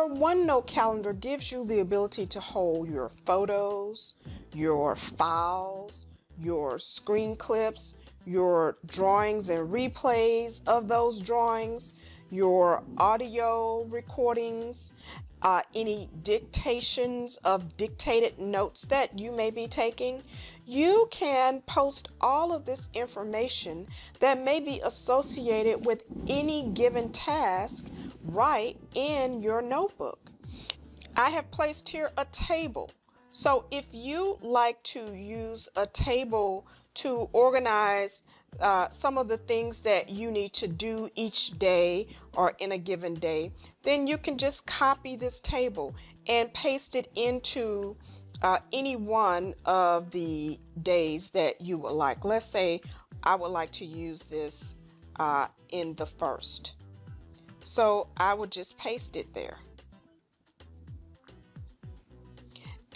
Your OneNote calendar gives you the ability to hold your photos, your files, your screen clips, your drawings and replays of those drawings, your audio recordings, uh, any dictations of dictated notes that you may be taking. You can post all of this information that may be associated with any given task right in your notebook. I have placed here a table. So if you like to use a table to organize uh, some of the things that you need to do each day or in a given day, then you can just copy this table and paste it into uh, any one of the days that you would like. Let's say I would like to use this uh, in the first. So I would just paste it there.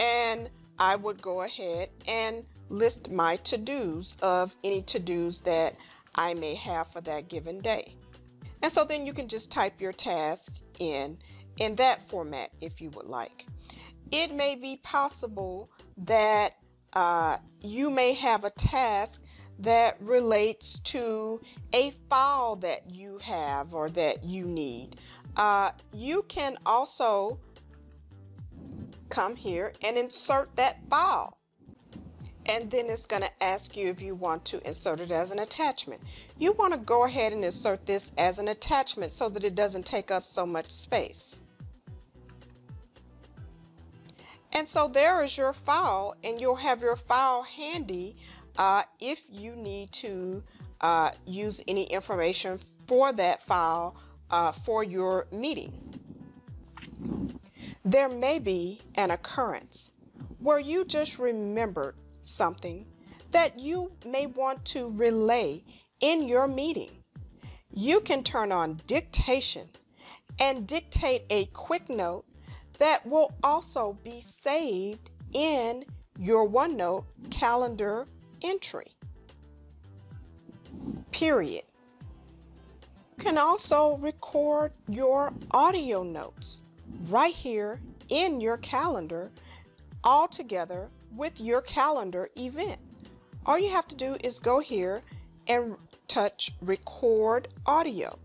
And I would go ahead and list my to-dos of any to-dos that I may have for that given day. And so then you can just type your task in in that format if you would like. It may be possible that uh, you may have a task that relates to a file that you have or that you need. Uh, you can also come here and insert that file and then it's going to ask you if you want to insert it as an attachment. You want to go ahead and insert this as an attachment so that it doesn't take up so much space. And so there is your file and you'll have your file handy uh, if you need to uh, use any information for that file uh, for your meeting. There may be an occurrence where you just remembered something that you may want to relay in your meeting. You can turn on dictation and dictate a quick note that will also be saved in your OneNote calendar entry. Period. You can also record your audio notes right here in your calendar all together with your calendar event. All you have to do is go here and touch record audio.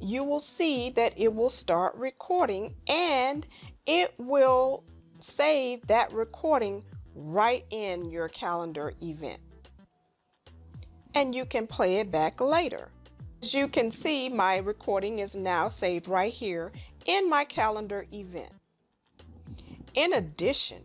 You will see that it will start recording and it will save that recording right in your calendar event. And you can play it back later. As you can see, my recording is now saved right here in my calendar event. In addition,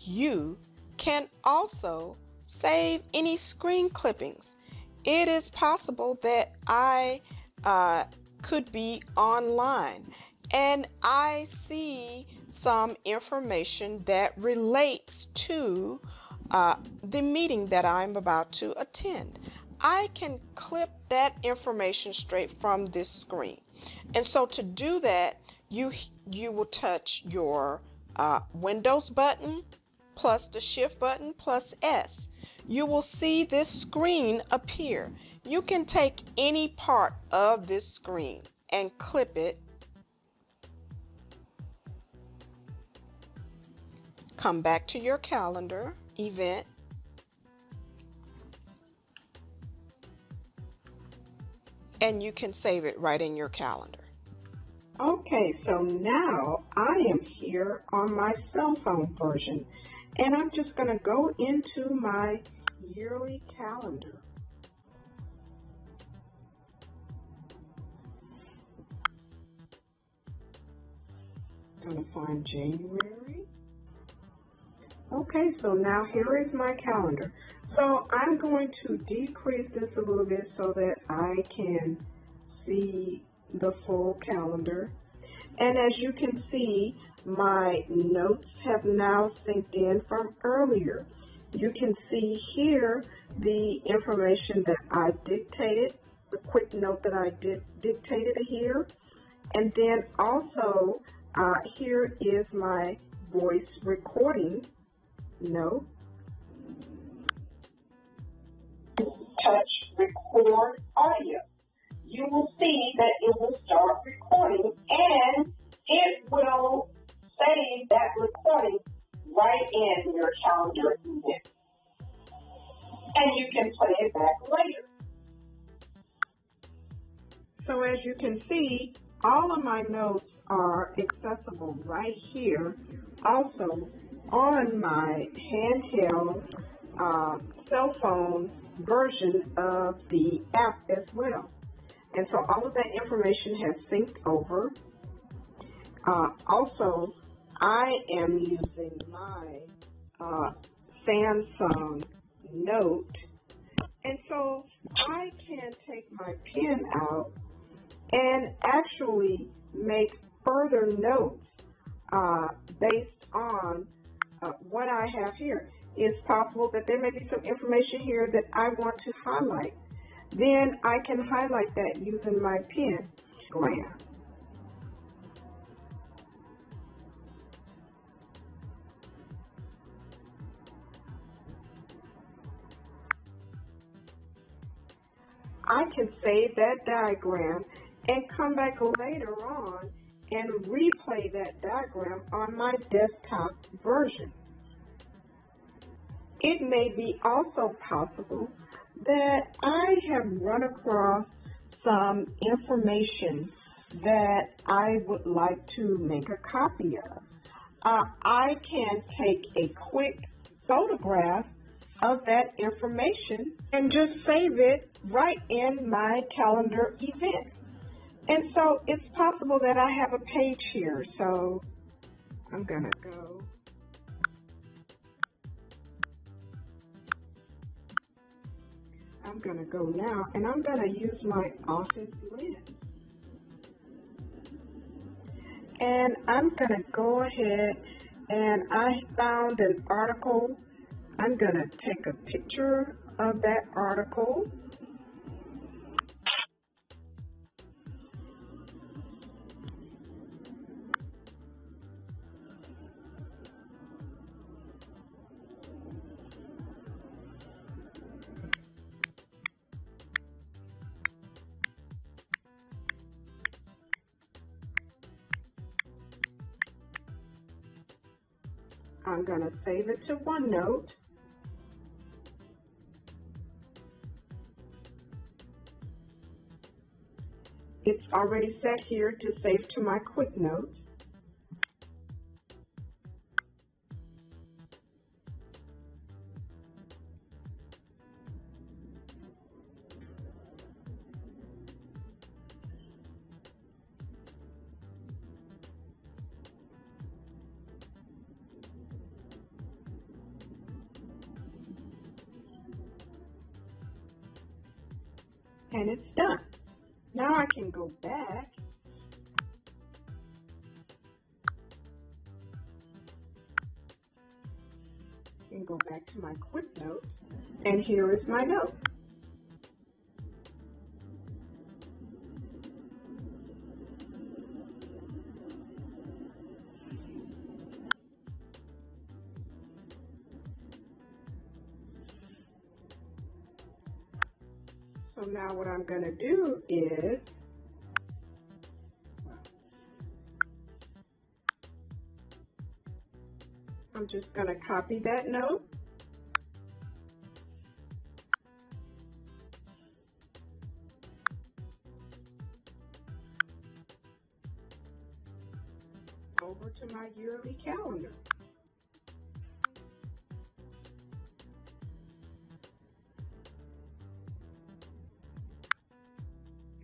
you can also save any screen clippings. It is possible that I uh, could be online and I see some information that relates to uh, the meeting that I'm about to attend. I can clip that information straight from this screen. And so to do that, you, you will touch your uh, Windows button plus the shift button plus S. You will see this screen appear. You can take any part of this screen and clip it. Come back to your calendar, event, and you can save it right in your calendar. Okay, so now I am here on my cell phone version. And I'm just going to go into my yearly calendar. Going to find January. Okay, so now here is my calendar. So I'm going to decrease this a little bit so that I can see the full calendar. And as you can see, my notes have now synced in from earlier. You can see here the information that I dictated, the quick note that I did dictated here. And then also uh, here is my voice recording note. Touch record audio. You will see that it will start recording and it will save that recording right in your calendar event. And you can play it back later. So as you can see, all of my notes are accessible right here. Also on my handheld uh, cell phone version of the app as well. And so all of that information has synced over. Uh, also, I am using my uh, Samsung Note. And so I can take my pen out and actually make further notes uh, based on uh, what I have here. It's possible that there may be some information here that I want to highlight. Then I can highlight that using my pen. Glam. I can save that diagram and come back later on and replay that diagram on my desktop version. It may be also possible that I have run across some information that I would like to make a copy of. Uh, I can take a quick photograph of that information and just save it right in my calendar event. And so it's possible that I have a page here. So I'm going to go. I'm going to go now and I'm going to use my office lens. And I'm going to go ahead and I found an article. I'm going to take a picture of that article. I'm going to save it to OneNote. It's already set here to save to my quick and it's done. Now I can go back and go back to my quick notes and here is my note. What I'm going to do is I'm just going to copy that note. over to my yearly calendar.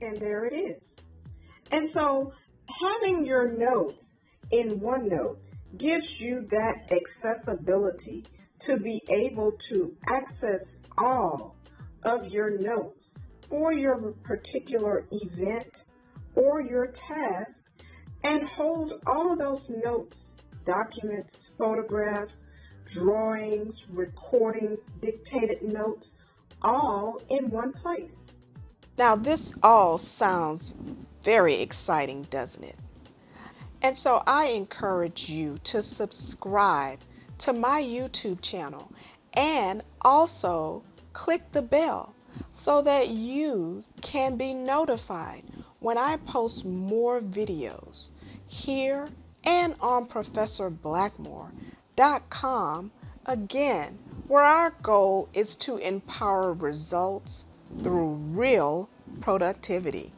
And there it is. And so having your notes in OneNote gives you that accessibility to be able to access all of your notes for your particular event or your task and hold all of those notes, documents, photographs, drawings, recordings, dictated notes, all in one place. Now, this all sounds very exciting, doesn't it? And so I encourage you to subscribe to my YouTube channel and also click the bell so that you can be notified when I post more videos here and on ProfessorBlackmore.com again, where our goal is to empower results through real productivity.